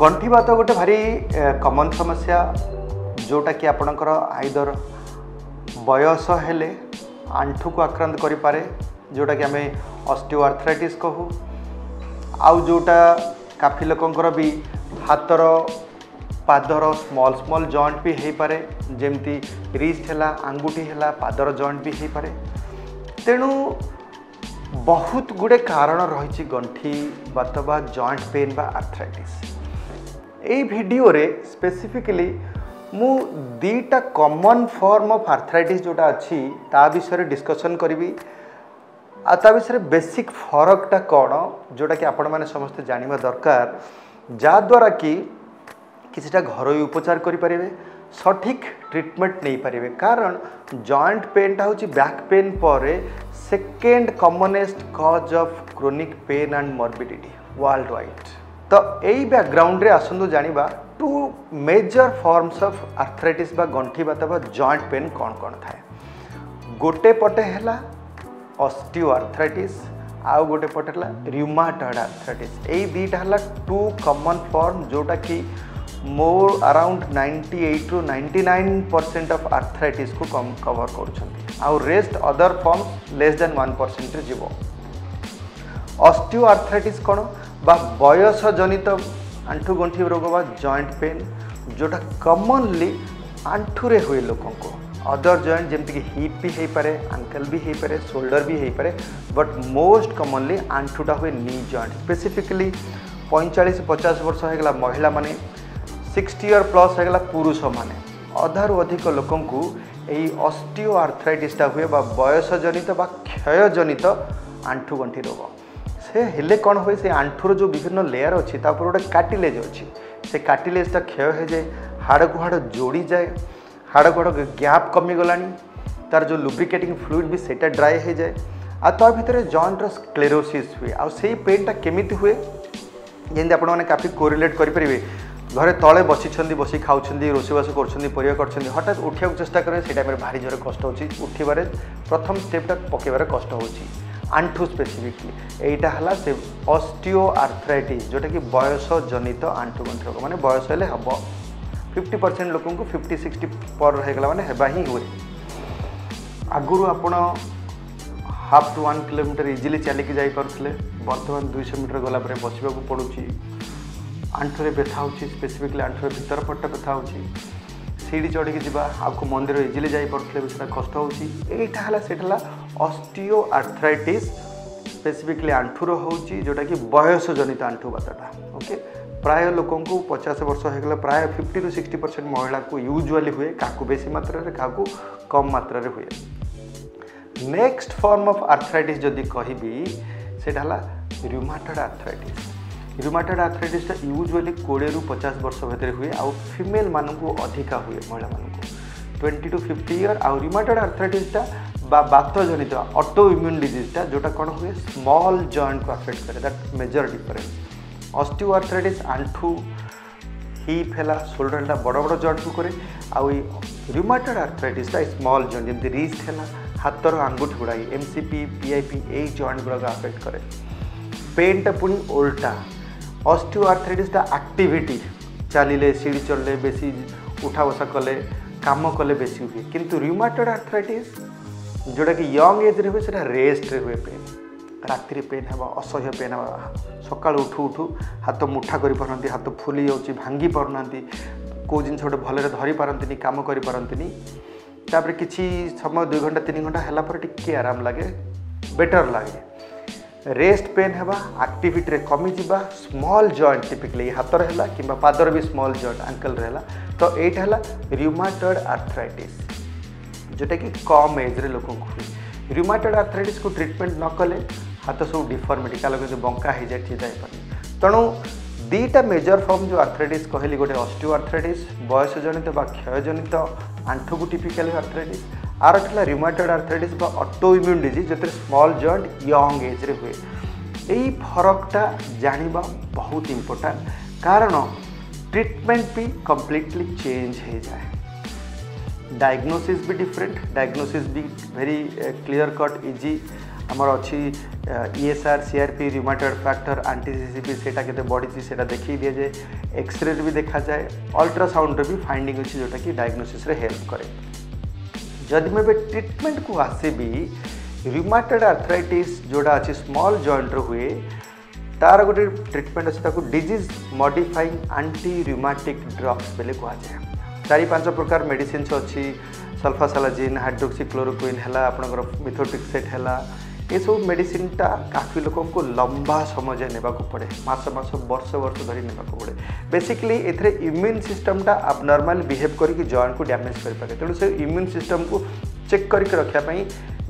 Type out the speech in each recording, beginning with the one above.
ଗଣ୍ଠିବାତ ଗୋଟେ ଭାରି କମନ୍ ସମସ୍ୟା ଯେଉଁଟାକି ଆପଣଙ୍କର ଆଇଦର ବୟସ ହେଲେ ଆଣ୍ଠୁକୁ ଆକ୍ରାନ୍ତ କରିପାରେ ଯେଉଁଟାକି ଆମେ ଅଷ୍ଟିଓ ଆର୍ଥରାଇଟିସ୍ କହୁ ଆଉ ଯେଉଁଟା କାଫି ଲୋକଙ୍କର ବି ହାତର ପାଦର ସ୍ମଲ୍ ସ୍ମଲ୍ ଜଏଣ୍ଟ ବି ହେଇପାରେ ଯେମିତି ରିଷ୍ଟ ହେଲା ଆଙ୍ଗୁଠି ହେଲା ପାଦର ଜଏଣ୍ଟ ବି ହେଇପାରେ ତେଣୁ ବହୁତ ଗୁଡ଼େ କାରଣ ରହିଛି ଗଣ୍ଠି ବାତ ବା ଜଏଣ୍ଟ ପେନ୍ ବା ଆର୍ଥରାଇଟିସ୍ এই ভিডিওরে স্পেসিফিকালি ମୁଁ ଦୁଇଟା କମନ୍ ଫର୍ମ ଅଫ୍ ଆର୍ଥରାଇଟିସ୍ ଯେଉଁଟା ଅଛି ତା ବିଷୟରେ ଡିସ୍କସନ୍ କରିବି ଆଉ ତା ବିଷୟରେ ବେସିକ୍ ଫରକଟା କ'ଣ ଯେଉଁଟାକି ଆପଣମାନେ ସମସ୍ତେ ଜାଣିବା ଦରକାର ଯାହାଦ୍ୱାରା କି କିଛିଟା ଘରୋଇ ଉପଚାର କରିପାରିବେ ସଠିକ୍ ଟ୍ରିଟମେଣ୍ଟ ନେଇପାରିବେ କାରଣ ଜଏଣ୍ଟ ପେନ୍ଟା ହେଉଛି ବ୍ୟାକ୍ ପେନ୍ ପରେ second commonest cause of chronic pain and morbidity world wide ତ ଏଇ ବ୍ୟାକଗ୍ରାଉଣ୍ଡରେ ଆସନ୍ତୁ ଜାଣିବା two major forms of arthritis ବା ଗଣ୍ଠି ବାତ ବା ଜଏଣ୍ଟ ପେନ୍ କ'ଣ କ'ଣ ଥାଏ ଗୋଟେ ପଟେ ହେଲା ଅଷ୍ଟିଓ ଆର୍ଥରାଇଟିସ୍ ଆଉ ଗୋଟେ ପଟେ ହେଲା ରିଉମାଟଏଡ୍ ଆର୍ଥରାଇଟିସ୍ ଏଇ ଦୁଇଟା ହେଲା ଟୁ କମନ୍ ଫର୍ମ ଯେଉଁଟାକି ମୋର ଆରାଉଣ୍ଡ ନାଇଣ୍ଟି ଏଇଟ୍ରୁ ନାଇଣ୍ଟି ନାଇନ୍ ପରସେଣ୍ଟ ଅଫ୍ ଆର୍ଥରାଇଟିସ୍କୁ କଭର୍ କରୁଛନ୍ତି ଆଉ rest other form less than one ପରସେଣ୍ଟରେ ଯିବ ଅଷ୍ଟିଓ ଆର୍ଥରାଇଟିସ୍ କ'ଣ বা বয়স জনিত ଆଣ୍ଠୁ ଗଣ୍ଠି ରୋଗ ବା ଜଏଣ୍ଟ ପେନ୍ ଯେଉଁଟା କମନଲି ଆଣ୍ଠୁରେ ହୁଏ ଲୋକଙ୍କୁ ଅଦର ଜଏଣ୍ଟ ଯେମିତିକି ହିପ୍ ବି ହେଇପାରେ ଆଙ୍କଲ୍ ବି ହେଇପାରେ ସୋଲ୍ଡର ବି ହେଇପାରେ ବଟ୍ ମୋଷ୍ଟ କମନଲି ଆଣ୍ଠୁଟା ହୁଏ ନି ଜଏଣ୍ଟ ସ୍ପେସିଫିକାଲି ପଇଁଚାଳିଶ ପଚାଶ ବର୍ଷ ହେଇଗଲା ମହିଳାମାନେ ସିକ୍ସଟି ଇୟର୍ ପ୍ଲସ୍ ହେଇଗଲା ପୁରୁଷମାନେ ଅଧାରୁ ଅଧିକ ଲୋକଙ୍କୁ ଏଇ ଅଷ୍ଟିଓ ଆର୍ଥ୍ରାଇଟିସ୍ଟା ହୁଏ ବା ବୟସଜନିତ ବା କ୍ଷୟଜନିତ ଆଣ୍ଠୁଗଣ୍ଠି ରୋଗ ସେ ହେଲେ କ'ଣ ହୁଏ ସେ ଆଣ୍ଠୁର ଯେଉଁ ବିଭିନ୍ନ ଲେୟାର୍ ଅଛି ତା ଉପରେ ଗୋଟେ କାଟିଲେଜ୍ ଅଛି ସେ କାଟିଲେଜ୍ଟା କ୍ଷୟ ହୋଇଯାଏ ହାଡ଼କୁ ହାଡ଼ ଯୋଡ଼ିଯାଏ ହାଡ଼ ଗୋଡ଼ ଗ୍ୟାପ୍ କମିଗଲାଣି ତା'ର ଯେଉଁ ଲୁବ୍ରିକେଟିଂ ଫ୍ଲୁଇଡ଼୍ ବି ସେଇଟା ଡ୍ରାଏ ହୋଇଯାଏ ଆଉ ତା ଭିତରେ ଜଏଣ୍ଟର ସ୍କ୍ଲେରୋସିସ୍ ହୁଏ ଆଉ ସେଇ ପେନ୍ଟା କେମିତି ହୁଏ ଯେମିତି ଆପଣମାନେ କାଫି କୋରିଲେଟ୍ କରିପାରିବେ ଘରେ ତଳେ ବସିଛନ୍ତି ବସି ଖାଉଛନ୍ତି ରୋଷେଇବାସ କରୁଛନ୍ତି ପରିବା କରୁଛନ୍ତି ହଠାତ୍ ଉଠିବାକୁ ଚେଷ୍ଟା କରିବେ ସେ ଟାଇମ୍ରେ ଭାରି ଜୋରରେ କଷ୍ଟ ହେଉଛି ଉଠିବାରେ ପ୍ରଥମ ଷ୍ଟେପ୍ଟା ପକାଇବାରେ କଷ୍ଟ ହେଉଛି ଆଣ୍ଠୁ ସ୍ପେସିଫିକଲି ଏଇଟା ହେଲା ସେ ଅଷ୍ଟିଓ ଆର୍ଥ୍ରାଇଟିସ୍ ଯୋଉଟାକି ବୟସ ଜନିତ ଆଣ୍ଠୁ ଗଣ୍ଠି ରୋଗ ମାନେ ବୟସ ହେଲେ ହେବ ଫିଫ୍ଟି ପରସେଣ୍ଟ ଲୋକଙ୍କୁ ଫିଫ୍ଟି ସିକ୍ସଟି ପର୍ ହେଇଗଲା ମାନେ ହେବା ହିଁ ହୁଏ ଆଗରୁ ଆପଣ half to one kilometre easily ଚାଲିକି ଯାଇପାରୁଥିଲେ ବର୍ତ୍ତମାନ ଦୁଇଶହ ମିଟର ଗଲା ପରେ ବସିବାକୁ ପଡ଼ୁଛି ଆଣ୍ଠୁରେ ବ୍ୟଥା ହେଉଛି ସ୍ପେସିଫିକଲି ଆଣ୍ଠୁରେ ଭିତର ପଟଟା ବ୍ୟଥା ହେଉଛି ସିଡ଼ି ଚଢ଼ିକି ଯିବା ଆଗକୁ ମନ୍ଦିର ଇଜିଲି ଯାଇପାରୁଥିଲେ ବି ସେଇଟା କଷ୍ଟ ହେଉଛି ଏଇଟା ହେଲା ସେଇଟା ହେଲା अस्टिओआर्थराइटिस स्पेसिफिकली आंठूर होटा कि बयस जनित आंठू बातटा ओके प्राय लोक पचास वर्ष हो गल प्राय फिफ्टी रू सिक्सटी परसेंट महिला को यूजुआली हुए क्या बेस मात्र कम मात्र हुए नेक्स्ट फर्म अफ आर्थराइटिस जदि कह रुमाटेड आर्थराइटिस रुमाटेड आर्थराइटिस यूजुआली कोड़े रू पचास वर्ष भेतर हुए आउ फिमेल मानक अधिका हुए महिला मानक ट्वेंटी टू फिफ्टी इयर आउ रिमाटेड आर्थराइटिस বা বাত্যজনিত অটো ইমিউন ডিজিজটা যেটা কোণ হুয়ে স্মল জয়েন্টকে আফেক্ট করে দ্যাট মেজর ডিফরেন্স অস্টিওআর্থ্রাইটিস আঁঠু হিপ হেলা শোল্ডর হেলা বড় বড় জয়েন্টকু করে আউ এই রিউমাটয়েড আর্থ্রাইটিসটা স্মল জয়েন্ট যেমন রিস্ট হেলা হাতর আঙ্গুঠি গুড়াই এমসিপি পিআইপি এই জয়েন্ট গুড়াকে আফেক্ট করে পেনটা পুনি ওল্টা অস্টিওআর্থ্রাইটিসটা আক্টিভিটি চালিলে সিঁড়ি চললে বেশি উঠা বসা কলে কাম কলে বেশি হুয়ে কিন্তু রিউমাটয়েড আর্থ্রাইটিস ଯେଉଁଟାକି ୟଙ୍ଗ ଏଜ୍ରେ ହୁଏ ସେଇଟା ରେଷ୍ଟରେ ହୁଏ ପେନ୍ ରାତିରେ ପେନ୍ ହେବ ଅସହ୍ୟ ପେନ୍ ହେବ ସକାଳୁ ଉଠୁ ଉଠୁ ହାତ ମୁଠା କରିପାରୁନାହାନ୍ତି ହାତ ଫୁଲି ଯାଉଛି ଭାଙ୍ଗି ପାରୁନାହାନ୍ତି କେଉଁ ଜିନିଷ ଗୋଟେ ଭଲରେ ଧରିପାରନ୍ତିନି କାମ କରିପାରନ୍ତିନି ତାପରେ କିଛି ସମୟ ଦୁଇ ଘଣ୍ଟା ତିନି ଘଣ୍ଟା ହେଲା ପରେ ଟିକିଏ ଆରାମ ଲାଗେ ବେଟର୍ ଲାଗେ ରେଷ୍ଟ ପେନ୍ ହେବା ଆକ୍ଟିଭିଟିରେ କମିଯିବା ସ୍ମଲ୍ ଜଏଣ୍ଟ ଟିପିକାଲି ହାତରେ ହେଲା କିମ୍ବା ପାଦର ବି ସ୍ମଲ୍ ଜଏଣ୍ଟ ଆଙ୍କଲରେ ହେଲା ତ ଏଇଟା ହେଲା ରିଉମାଟଏଡ଼୍ ଆର୍ଥ୍ରାଇଟିସ୍ जोटा कि कम एज्रे लोक हुए रिमाटेड आर्थराइटिस को ट्रिटमेंट नक हाथ सब डिफर्मिटी क्या लगे बंका हो जाए ठीक जापर तेणु दुटा मेजर फर्म जो आर्थराइटिस कहली गोटे अस्टिओ आर्थराइटिस बयस जनित क्षयजनित आंठू को टीपिकाली आर्थराइटिस आर टाला रिमाटेड आर्थराइटिस अटोइम्यून डीज जो स्मल जयंट यंग एज्रे हुए यही फरकटा जानवा बहुत इम्पोर्टाट कारण ट्रिटमेंट भी कम्प्लीटली चेंज हो जाए डायग्नोसिस भी डिफरेंट डायग्नोसिस भी वेरी क्लियर कट इजी আমার অছি ESR CRP rheumatoid factor anti CCP সেটা কেতে বড়িছি সেটা দেখাই দিয়ে যায় এক্সরে বি দেখা যায় অল্ট্রাসাউন্ডর বি ফাইন্ডিং অছি যেটা কি ডায়াগনোসিসরে হেল্প করে যদি মু এবে ট্রিটমেন্ট কু আসিবি রিউমাটয়েড আর্থ্রাইটিস যেটা আছে স্মল জয়েন্টর হুয়ে তার গোটে ট্রিটমেন্ট আছে তাকে disease modifying anti rheumatic drugs বলে কুয়া যায় ଚାରି ପାଞ୍ଚ ପ୍ରକାର ମେଡ଼ିସିନ୍ସ ଅଛି ସଲଫାସାଲାଜିନ୍ ହାଇଡ୍ରୋକ୍ସିକ୍ଲୋରୋକୁଇନ୍ ହେଲା ଆପଣଙ୍କର ମିଥୋଟିକ୍ସେଟ୍ ହେଲା ଏସବୁ ମେଡ଼ିସିନ୍ଟା କାଫି ଲୋକଙ୍କୁ ଲମ୍ବା ସମୟ ଯାଏ ନେବାକୁ ପଡ଼େ ମାସ ମାସ ବର୍ଷ ବର୍ଷ ଧରି ନେବାକୁ ପଡ଼େ ବେସିକଲି ଏଥିରେ ଇମ୍ୟୁନ୍ ସିଷ୍ଟମ୍ଟା ଆବନର୍ମାଲି ବିହେଭ୍ କରିକି ଜଏଣ୍ଟକୁ ଡ୍ୟାମେଜ୍ କରିପାରେ ତେଣୁ ସେ ଇମ୍ୟୁନ୍ ସିଷ୍ଟମ୍କୁ ଚେକ୍ କରିକି ରଖିବା ପାଇଁ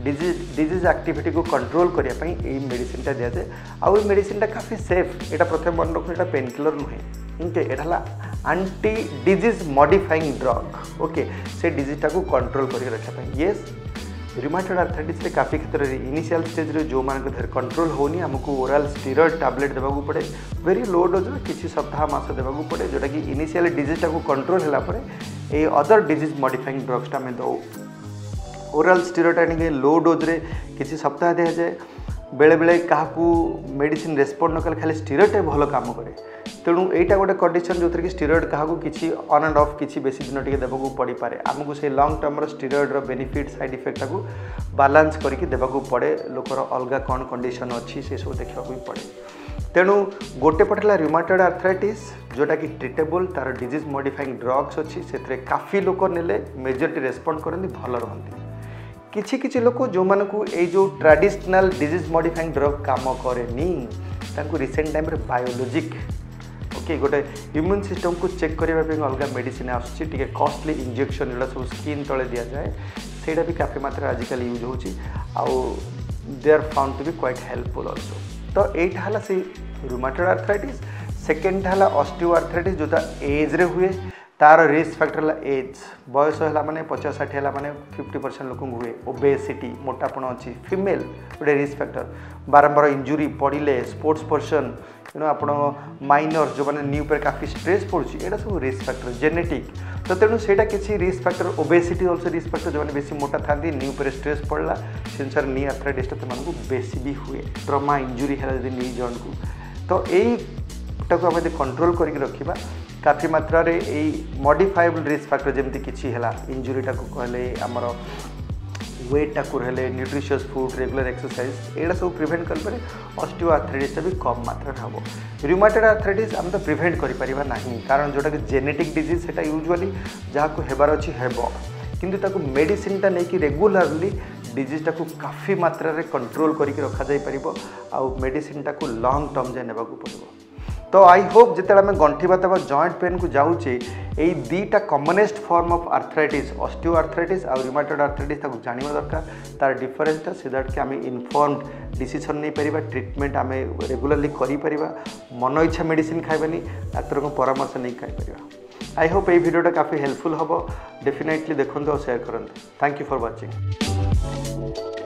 ଡିଜିଜ୍ ଡିଜିଜ୍ ଆକ୍ଟିଭିଟିକୁ କଣ୍ଟ୍ରୋଲ୍ କରିବା ପାଇଁ ଏଇ ମେଡ଼ିସିନ୍ଟା ଦିଆଯାଏ ଆଉ ଏଇ ମେଡ଼ିସିନ୍ଟା କାଫି ସେଫ୍ ଏଇଟା ପ୍ରଥମେ ମନେ ରଖନ୍ତୁ ଏଇଟା ପେନ୍ କିଲର୍ ନୁହେଁ ओके एटा anti disease modifying drug okay से डिजीज को कंट्रोल करके रखा ये रिमाटेड आर्थराइटिस काफ़ी क्षेत्र में इनिशियाल स्टेज रे जो मेरे कंट्रोल होनी आमको ओराल स्टीरॉयड टैबलेट देवा पड़े भेरी लो डोज किसी सप्ताह मस देवा पड़े जोटा कि इनिशियल डिजीज को कंट्रोल होगापर ये अदर डिजिज मडिफाइंग ड्रग्सटा दौ ओराल स्टीरॉयड आनिक लो डोज किसी सप्ताह दिजाए ବେଳେବେଳେ କାହାକୁ ମେଡ଼ିସିନ ରେସ୍ପଣ୍ଡ ନ କଲେ ଖାଲି ଷ୍ଟିରଏଡ୍ ଭଲ କାମ କରେ ତେଣୁ ଏଇଟା ଗୋଟେ କଣ୍ଡିସନ୍ ଯେଉଁଥିରେ କି ଷ୍ଟିରଏଡ୍ କାହାକୁ କିଛି ଅନ୍ ଆଣ୍ଡ ଅଫ୍ କିଛି ବେଶୀ ଦିନ ଟିକେ ଦେବାକୁ ପଡ଼ିପାରେ ଆମକୁ ସେଇ ଲଙ୍ଗ ଟର୍ମର ଷ୍ଟିରଏଡ୍ର ବେନିଫିଟ୍ ସାଇଡ୍ ଇଫେକ୍ଟଟାକୁ ବାଲାନ୍ସ କରିକି ଦେବାକୁ ପଡ଼େ ଲୋକର ଅଲଗା କ'ଣ କଣ୍ଡିସନ୍ ଅଛି ସେସବୁ ଦେଖିବାକୁ ବି ପଡ଼େ ତେଣୁ ଗୋଟେ ପଟେ ହେଲା ରିମାଟଏଡ଼୍ ଆର୍ଥରାଇଟିସ୍ ଯେଉଁଟାକି ଟ୍ରିଟେବୁଲ୍ ତା'ର ଡିଜିଜ୍ ମଡ଼ିଫାଇଂ ଡ୍ରଗ୍ସ ଅଛି ସେଥିରେ କାଫି ଲୋକ ନେଲେ ମେଜରିଟି ରେସ୍ପଣ୍ଡ କରନ୍ତି ଭଲ ରହନ୍ତି କିଛି କିଛି ଲୋକ ଯେଉଁମାନଙ୍କୁ ଏଇ ଯେଉଁ ଟ୍ରାଡ଼ିସନାଲ୍ ଡିଜିଜ୍ ମଡ଼ିଫାଇଂ ଡ୍ରଗ୍ କାମ କରେନି ତାଙ୍କୁ ରିସେଣ୍ଟ ଟାଇମ୍ରେ ବାୟୋଲୋଜିକ୍ ଓକେ ଗୋଟେ ଇମ୍ୟୁନ୍ ସିଷ୍ଟମ୍କୁ ଚେକ୍ କରିବା ପାଇଁ ଅଲଗା ମେଡ଼ିସିନ୍ ଆସୁଛି ଟିକେ କଷ୍ଟଲି ଇଞ୍ଜେକ୍ସନ୍ ଯେଉଁଟା ସବୁ ସ୍କିନ୍ ତଳେ ଦିଆଯାଏ ସେଇଟା ବି କାଫି ମାତ୍ରାରେ ଆଜିକାଲି ୟୁଜ୍ ହେଉଛି ଆଉ they are found to be quite helpful also ତ ଏଇଟା ହେଲା ସେଇ ରୁମାଟୋଡ଼ ଆର୍ଥରାଇଟିସ୍ ସେକେଣ୍ଡଟା ହେଲା ଅଷ୍ଟିଓ ଆର୍ଥରାଇଟିସ୍ ଯେଉଁଟା ଏଜ୍ରେ ହୁଏ ତାର ରିସ୍କ ଫ୍ୟାକ୍ଟର ହେଲା ଏଜ୍ ବୟସ ହେଲା ମାନେ ପଚାଶ ଷାଠିଏ ହେଲା ମାନେ ଫିଫ୍ଟି ପରସେଣ୍ଟ ଲୋକଙ୍କୁ ହୁଏ ଓବେସିଟି ମୋଟାପଣ ଅଛି ଫିମେଲ୍ ଗୋଟେ ରିସ୍କ ଫ୍ୟାକ୍ଟର ବାରମ୍ବାର ଇଞ୍ଜୁରି ପଡ଼ିଲେ ସ୍ପୋର୍ଟସ୍ ପର୍ସନ୍ ତେଣୁ ଆପଣ ମାଇନର୍ ଯେଉଁମାନେ ନ୍ୟୁ ଉପରେ କାଫି ଷ୍ଟ୍ରେସ୍ ପଡ଼ୁଛି ଏଇଟା ସବୁ ରିସ୍କ ଫ୍ୟାକ୍ଟର ଜେନେଟିକ୍ ତ ତେଣୁ ସେଇଟା କିଛି risk factor obesity also risk factor ଯେଉଁମାନେ ବେଶୀ ମୋଟା ଥାନ୍ତି ନ୍ୟୁ ଉପରେ ଷ୍ଟ୍ରେସ୍ ପଡ଼ିଲା ସେ ଅନୁସାରେ ନି ଆର୍ଥରାଇଟିସ୍ଟା ସେମାନଙ୍କୁ ବେଶୀ ବି ହୁଏ ଟ୍ରମା ଇଞ୍ଜୁରି ହେଲା ଯଦି ନି ଜଣକୁ ତ ଏଇଟାକୁ ଆମେ ଯଦି କଣ୍ଟ୍ରୋଲ୍ କରିକି ରଖିବା काफी मात्रा रे एई मॉडिफाइबल रिस्क फैक्टर जेमति किछि हला इंजुरी टाको कहले हमर वेट टाको रहले न्यूट्रिशियस फूड रेगुलर एक्सरसाइज एडा सब प्रिभेन्ट कर पारे ऑस्टियो भी कम मात्रा हबो रिउमेटॉइड आर्थराइटिस आम तो प्रिभेन्ट करना कारण जोटा कि जेनेटिक डिजीज सेटा यूजुअली जहा को हेबार अछि हेबो किंतु ताको मेडिसिन टा नेकी रेगुलरली को काफी मात्रा रे कंट्रोल करके रखा जाई परिबो आ मेडिसिन टाको लॉन्ग टर्म जाए ने पड़ो তো ଆଇ ହୋପ୍ ଯେତେବେଳେ ଆମେ ଗଣ୍ଠି ବ୍ୟଥା ବା ଜଏଣ୍ଟ ପେନ୍କୁ ଯାଉଛେ ଏଇ ଦୁଇଟା commonest form of arthritis osteoarthritis ଆଉ ରିମାଟେଡ଼ ଆର୍ଥରାଇଟିସ୍ ତାକୁ ଜାଣିବା ଦରକାର ତାର ଡିଫରେନ୍ସଟା ସେ ଦ୍ୟାଟ୍କି ଆମେ ଇନଫର୍ମଡ୍ ଡିସିସନ୍ ନେଇପାରିବା ଟ୍ରିଟମେଣ୍ଟ ଆମେ ରେଗୁଲାରଲି କରିପାରିବା ମନ ଇଚ୍ଛା ମେଡ଼ିସିନ୍ ଖାଇବାନି ଡାକ୍ତରଙ୍କ ପରାମର୍ଶ ନେଇ ଖାଇପାରିବା ଆଇ ହୋପ୍ ଏଇ ଭିଡ଼ିଓଟା କାଫି ହେଲ୍ପଫୁଲ୍ ହେବ ଡେଫିନେଟଲି ଦେଖନ୍ତୁ ଆଉ ସେୟାର କରନ୍ତୁ ଥ୍ୟାଙ୍କ ୟୁ ଫର୍ ୱାଚିଂ